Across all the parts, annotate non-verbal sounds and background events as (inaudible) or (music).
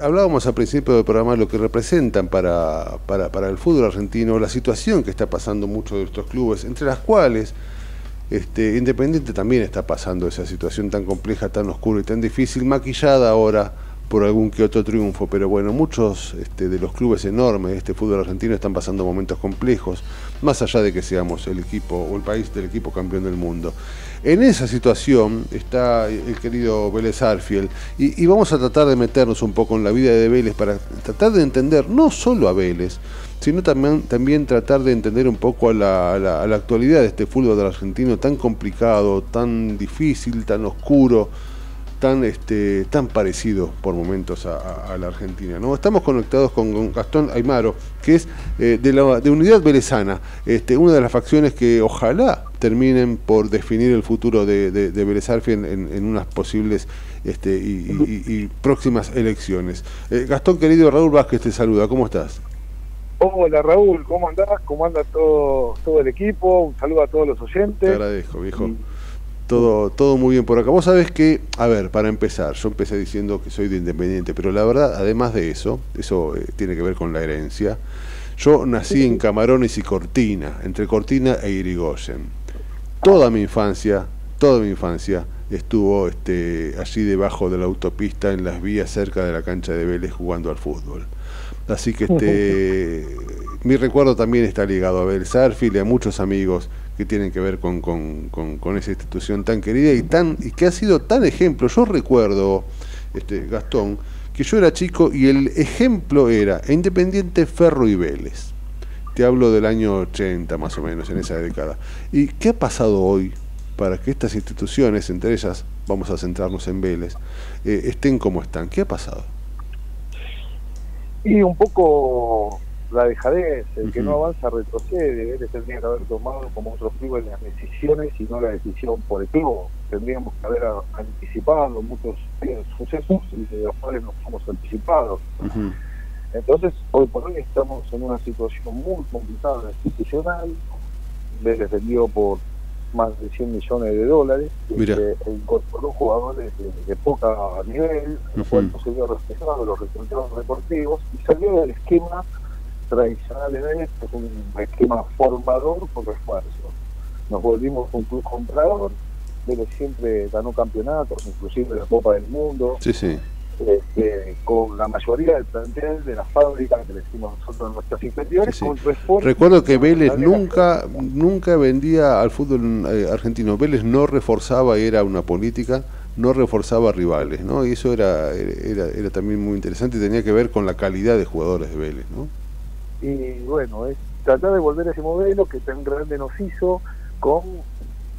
hablábamos al principio del programa lo que representan para, para, para, el fútbol argentino, la situación que está pasando muchos de estos clubes, entre las cuales este, Independiente también está pasando esa situación tan compleja, tan oscura y tan difícil, maquillada ahora por algún que otro triunfo, pero bueno, muchos este, de los clubes enormes de este fútbol argentino están pasando momentos complejos, más allá de que seamos el equipo o el país del equipo campeón del mundo. En esa situación está el querido Vélez Arfiel y, vamos a tratar de meternos un poco en la vida de Vélez para tratar de entender no solo a Vélez, sino también, también tratar de entender un poco a la, a la actualidad de este fútbol argentino tan complicado, tan difícil, tan oscuro tan, este, tan parecido por momentos a, la Argentina. ¿no? Estamos conectados con, Gastón Aymaro, que es eh, de, la, de Unidad Velezana, este, una de las facciones que ojalá terminen por definir el futuro de, de, en, unas posibles este, y, próximas elecciones. Eh, Gastón, querido Raúl Vázquez, te saluda, ¿cómo estás? Hola Raúl, ¿cómo andás? ¿Cómo anda todo, todo el equipo? Un saludo a todos los oyentes. Te agradezco, viejo. Todo, todo muy bien por acá. Vos sabés que, a ver, para empezar, yo empecé diciendo que soy de Independiente, pero la verdad, además de eso, eso eh, tiene que ver con la herencia, yo nací en Camarones y Cortina, entre Cortina e Irigoyen. Toda mi infancia, toda mi infancia estuvo este, allí debajo de la autopista, en las vías cerca de la cancha de Vélez jugando al fútbol. Así que este, (laughs) mi recuerdo también está ligado a Vélez Arfil y a muchos amigos que tienen que ver con, con, esa institución tan querida y, tan, y que ha sido tan ejemplo. Yo recuerdo, este, Gastón, que yo era chico y el ejemplo era Independiente Ferro y Vélez. Te hablo del año 80 más o menos, en esa década. ¿Y qué ha pasado hoy para que estas instituciones, entre ellas vamos a centrarnos en Vélez, eh, estén como están? ¿Qué ha pasado? Y un poco la dejadez, el que no avanza retrocede, él tendría que haber tomado como otros clubes las decisiones y no la decisión por el club. Tendríamos que haber anticipado muchos sucesos y de los cuales nos hemos anticipado. Entonces, hoy por hoy estamos en una situación muy complicada institucional, Vélez por más de 100 millones de dólares, que incorporó jugadores de, poca nivel, lo cual no se vio reflejado los resultados deportivos, y salió del esquema tradicional de es un esquema formador por refuerzo. Nos volvimos un club comprador, Vélez siempre ganó campeonatos, inclusive la Copa del Mundo. Sí, sí. Este, con la mayoría del plantel de las fábricas que le decimos nosotros en nuestras inferiores, con Recuerdo que Vélez nunca nunca vendía al fútbol eh, argentino. Vélez no reforzaba, era una política, no reforzaba rivales, ¿no? Y eso era, era, era también muy interesante y tenía que ver con la calidad de jugadores de Vélez, ¿no? Y bueno, es tratar de volver a ese modelo que tan grande nos hizo con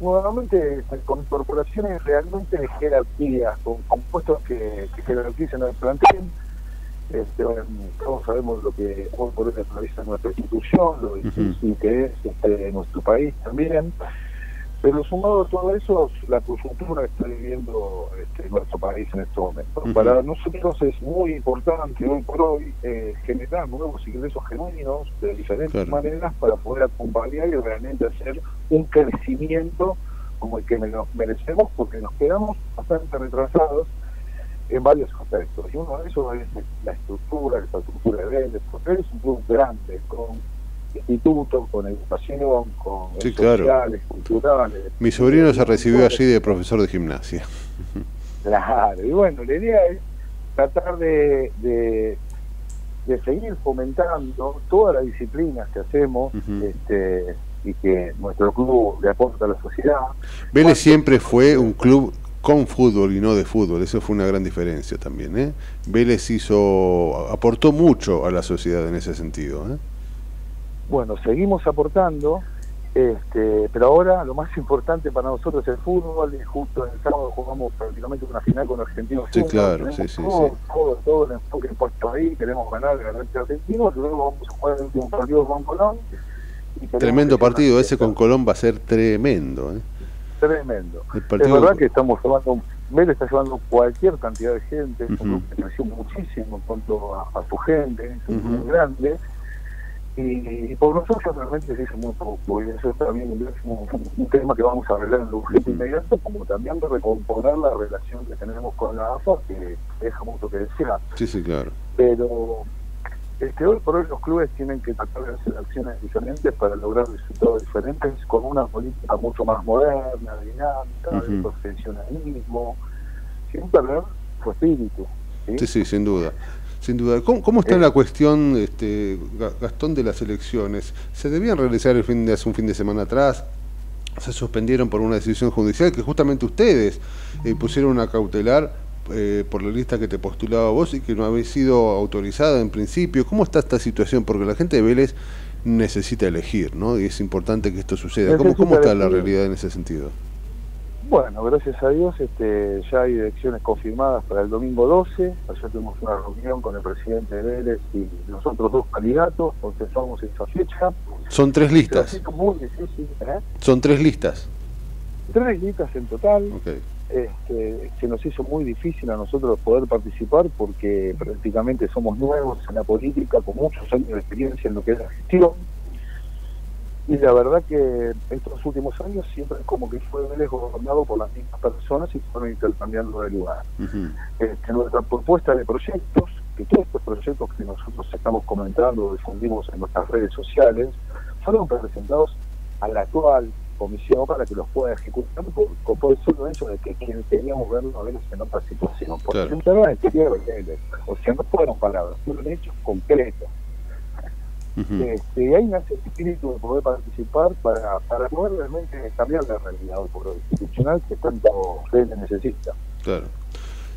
nuevamente con corporaciones realmente de jerarquía, con, compuestos que, que jerarquizan el plantel. Este, todos sabemos lo que hoy por hoy atraviesa nuestra institución, lo difícil que es este, nuestro país también. Pero sumado a todo eso, la coyuntura que está viviendo este, nuestro país en este momento. Para nosotros es muy importante hoy por hoy eh, generar nuevos ingresos genuinos de diferentes maneras para poder acompañar y realmente hacer un crecimiento como el que merecemos porque nos quedamos bastante retrasados en varios aspectos. Y uno de esos es la estructura, la estructura de Vélez, porque es un club grande, con institutos, con educación, con sociales, culturales. Mi sobrino se recibió allí de profesor de gimnasia. Claro, y bueno, la idea es tratar de, de, seguir fomentando todas las disciplinas que hacemos este, y que nuestro club le aporta a la sociedad. Vélez siempre fue un club con fútbol y no de fútbol, eso fue una gran diferencia también. ¿eh? Vélez hizo, aportó mucho a la sociedad en ese sentido. ¿eh? Bueno, seguimos aportando, este, pero ahora lo más importante para nosotros es el fútbol, y justo en el sábado jugamos prácticamente una final con Argentinos. Sí, claro, sí, sí, todo, Todo, todo, el enfoque puesto ahí, queremos ganar, el argentino, luego vamos a jugar el último partido con Colón. Tremendo partido, ese con Colón va a ser tremendo. ¿eh? Tremendo. Es verdad que estamos llevando, Vélez está llevando cualquier cantidad de gente, es un creció muchísimo en cuanto a, su gente, es un grande y, por nosotros realmente se hizo muy poco, y eso también es un, un, tema que vamos a arreglar en urgente inmediato, como también de recomponer la relación que tenemos con la AFA, que deja mucho que desear. Sí, sí, claro. Pero este, hoy por hoy los clubes tienen que tratar de hacer acciones diferentes para lograr resultados diferentes con una política mucho más moderna, dinámica, de profesionalismo, sin perder su espíritu. ¿sí? sí, sin duda. Sin duda. ¿Cómo, está la cuestión, este, Gastón, de las elecciones? ¿Se debían realizar el fin de, hace un fin de semana atrás? Se suspendieron por una decisión judicial que justamente ustedes eh, pusieron una cautelar eh, por la lista que te postulaba vos y que no había sido autorizada en principio. ¿Cómo está esta situación? Porque la gente de Vélez necesita elegir, ¿no? Y es importante que esto suceda. ¿Cómo, cómo está la realidad en ese sentido? Bueno, gracias a Dios este, ya hay elecciones confirmadas para el domingo 12. Ayer tuvimos una reunión con el presidente de Vélez y los otros dos candidatos, contestamos esa fecha. Son tres listas. ¿eh? Son tres listas. Tres listas en total. Este, se nos hizo muy difícil a nosotros poder participar porque prácticamente somos nuevos en la política, con muchos años de experiencia en lo que es la gestión y la verdad que estos últimos años siempre es como que fue Vélez gobernado por las mismas personas y fueron intercambiando de lugar. Este, nuestra propuesta de proyectos, que todos estos proyectos que nosotros estamos comentando, difundimos en nuestras redes sociales, fueron presentados a la actual comisión para que los pueda ejecutar por, por el solo hecho de que quienes teníamos verlo a Vélez en otra situación. Porque claro. el interior de Vélez. O sea, no fueron palabras, fueron hechos concretos este, hay un espíritu de poder participar para, para poder realmente cambiar la realidad por lo institucional que tanto gente necesita. Claro.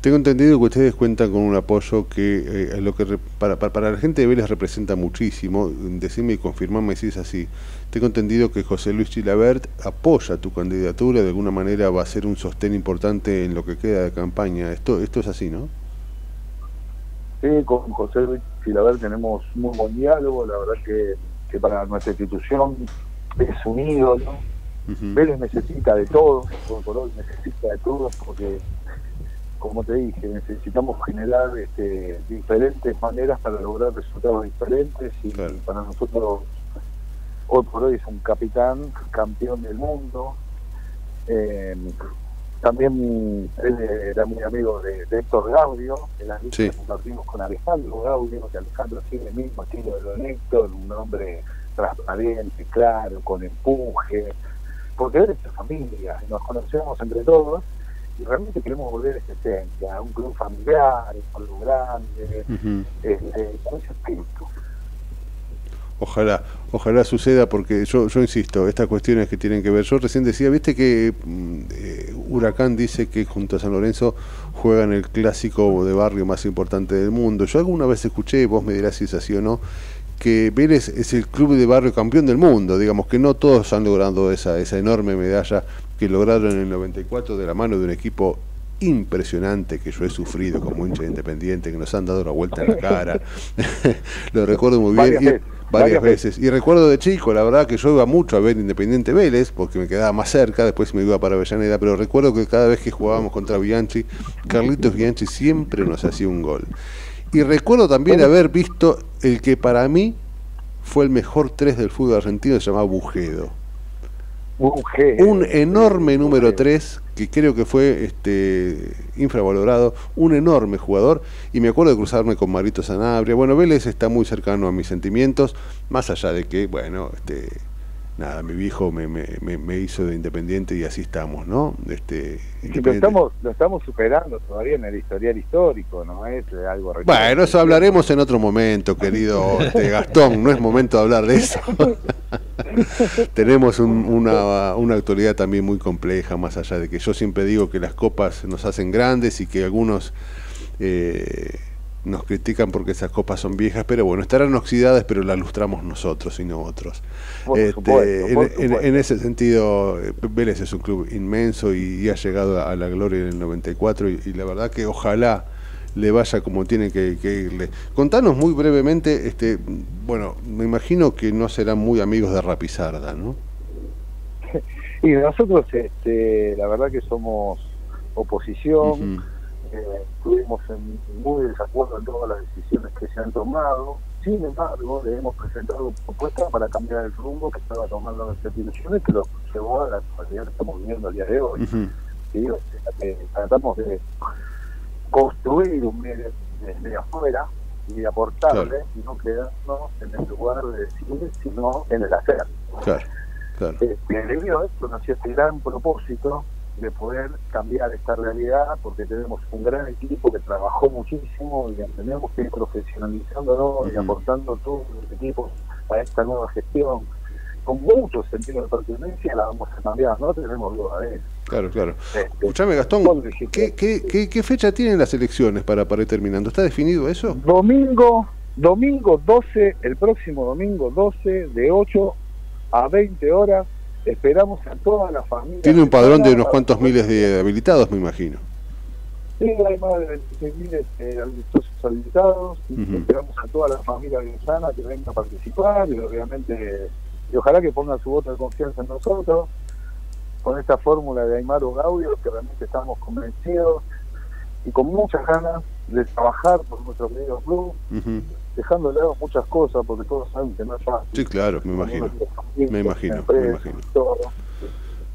Tengo entendido que ustedes cuentan con un apoyo que eh, lo que para, para, la gente de Vélez representa muchísimo. Decime y confirmame si es así. Tengo entendido que José Luis Chilabert apoya tu candidatura, de alguna manera va a ser un sostén importante en lo que queda de campaña. Esto, esto es así, ¿no? Sí, con José Luis Filaber tenemos muy buen diálogo, la verdad que, que para nuestra institución es un ídolo. Vélez necesita de todos, por hoy necesita de todos, porque, como te dije, necesitamos generar este, diferentes maneras para lograr resultados diferentes y para nosotros hoy por hoy es un capitán, campeón del mundo. Eh, también él era muy amigo de, Héctor Gaudio, en las listas sí. compartimos con Alejandro Gaudio, que Alejandro sigue el mismo estilo de lo de Héctor, un hombre transparente, claro, con empuje, porque él es familia, nos conocemos entre todos y realmente queremos volver a esa esencia, a un club familiar, un club grande, este, con ese espíritu. Ojalá, ojalá suceda porque yo, yo insisto, estas cuestiones que tienen que ver, yo recién decía, viste que mm, eh, Huracán dice que junto a San Lorenzo juegan el clásico de barrio más importante del mundo. Yo alguna vez escuché, vos me dirás si es así o no, que Vélez es el club de barrio campeón del mundo, digamos que no todos han logrado esa, esa enorme medalla que lograron en el 94 de la mano de un equipo impresionante que yo he sufrido como hincha independiente, que nos han dado la vuelta en la cara. (laughs) Lo recuerdo muy bien varias veces. Y recuerdo de chico, la verdad que yo iba mucho a ver Independiente Vélez, porque me quedaba más cerca, después me iba para Avellaneda, pero recuerdo que cada vez que jugábamos contra Bianchi, Carlitos Bianchi siempre nos hacía un gol. Y recuerdo también haber visto el que para mí fue el mejor tres del fútbol argentino, se llamaba Bujedo. Un enorme número 3 que creo que fue este infravalorado, un enorme jugador, y me acuerdo de cruzarme con Marito Sanabria. Bueno, Vélez está muy cercano a mis sentimientos, más allá de que, bueno, este nada, mi viejo me, me, me, hizo de independiente y así estamos, ¿no? Este, lo, estamos, lo estamos superando todavía en el historial histórico, no es algo Bueno, eso hablaremos en otro momento, querido este, Gastón, no es momento de hablar de eso. (laughs) (laughs) Tenemos una, una actualidad también muy compleja, más allá de que yo siempre digo que las copas nos hacen grandes y que algunos... Eh, nos critican porque esas copas son viejas, pero bueno, estarán oxidadas, pero las lustramos nosotros y no otros. Este, en, ese sentido, Vélez es un club inmenso y, ha llegado a la gloria en el 94 y, la verdad que ojalá le vaya como tiene que, irle. Contanos muy brevemente, este, bueno, me imagino que no serán muy amigos de Rapizarda, ¿no? (laughs) Y nosotros, este, la verdad que somos oposición. Eh, estuvimos en muy desacuerdo en todas las decisiones que se han tomado. sin embargo, le hemos presentado propuestas para cambiar el rumbo que estaba tomando nuestra institución y que lo llevó a la actualidad que estamos viviendo el día de hoy. ¿sí? tratamos de construir un medio desde afuera y aportarle y no quedarnos en el lugar de decir, sino en el hacer. Claro, claro. Eh, debido a esto nació este gran propósito de poder cambiar esta realidad porque tenemos un gran equipo que trabajó muchísimo y tenemos que ir profesionalizándonos y aportando todos los equipos a esta nueva gestión con mucho sentido de pertenencia la vamos a cambiar, no tenemos duda de eso. Claro, claro. Este, Escuchame, Gastón, ¿qué, qué, qué, fecha tienen las elecciones para, para ir terminando? ¿Está definido eso? Domingo, domingo 12, el próximo domingo 12, de 8 a 20 horas, esperamos a toda la familia. Tiene un padrón de unos cuantos miles de habilitados, me imagino. Sí, hay más de 26.000 eh, habilitados esperamos a toda la familia venezolana que venga a participar y obviamente y ojalá que pongan su voto de confianza en nosotros con esta fórmula de Aymaro Gaudio que realmente estamos convencidos y con muchas ganas de trabajar por nuestro medio club, dejando de lado muchas cosas porque todos saben que no es fácil. Sí, claro, me imagino. Me imagino, me imagino.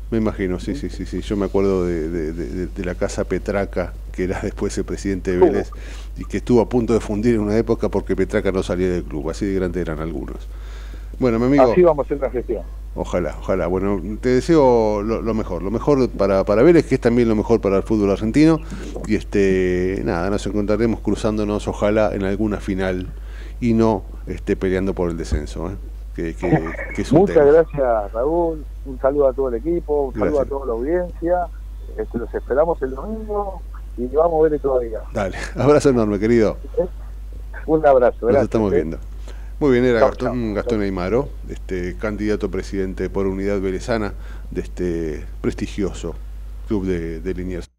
Me imagino, sí, sí, sí, sí. Yo me acuerdo de, la casa Petraca, que era después el presidente de Vélez, y que estuvo a punto de fundir en una época porque Petraca no salía del club. Así de grandes eran algunos. Bueno, mi amigo. Así vamos a hacer la gestión. Ojalá, ojalá. Bueno, te deseo lo, mejor. Lo mejor para, para Vélez, que es también lo mejor para el fútbol argentino. Y este nada, nos encontraremos cruzándonos, ojalá, en alguna final y no este, peleando por el descenso. ¿eh? Que, que, Muchas gracias, Raúl. Un saludo a todo el equipo, un saludo a toda la audiencia. Este, los esperamos el domingo y vamos a ver todavía. Dale, (laughs) abrazo enorme, querido. Un abrazo, gracias. Nos estamos ¿eh? viendo. Muy bien, era Gastón, Gastón Aymaro, este, candidato presidente por Unidad Velezana de este prestigioso club de, de Liniers.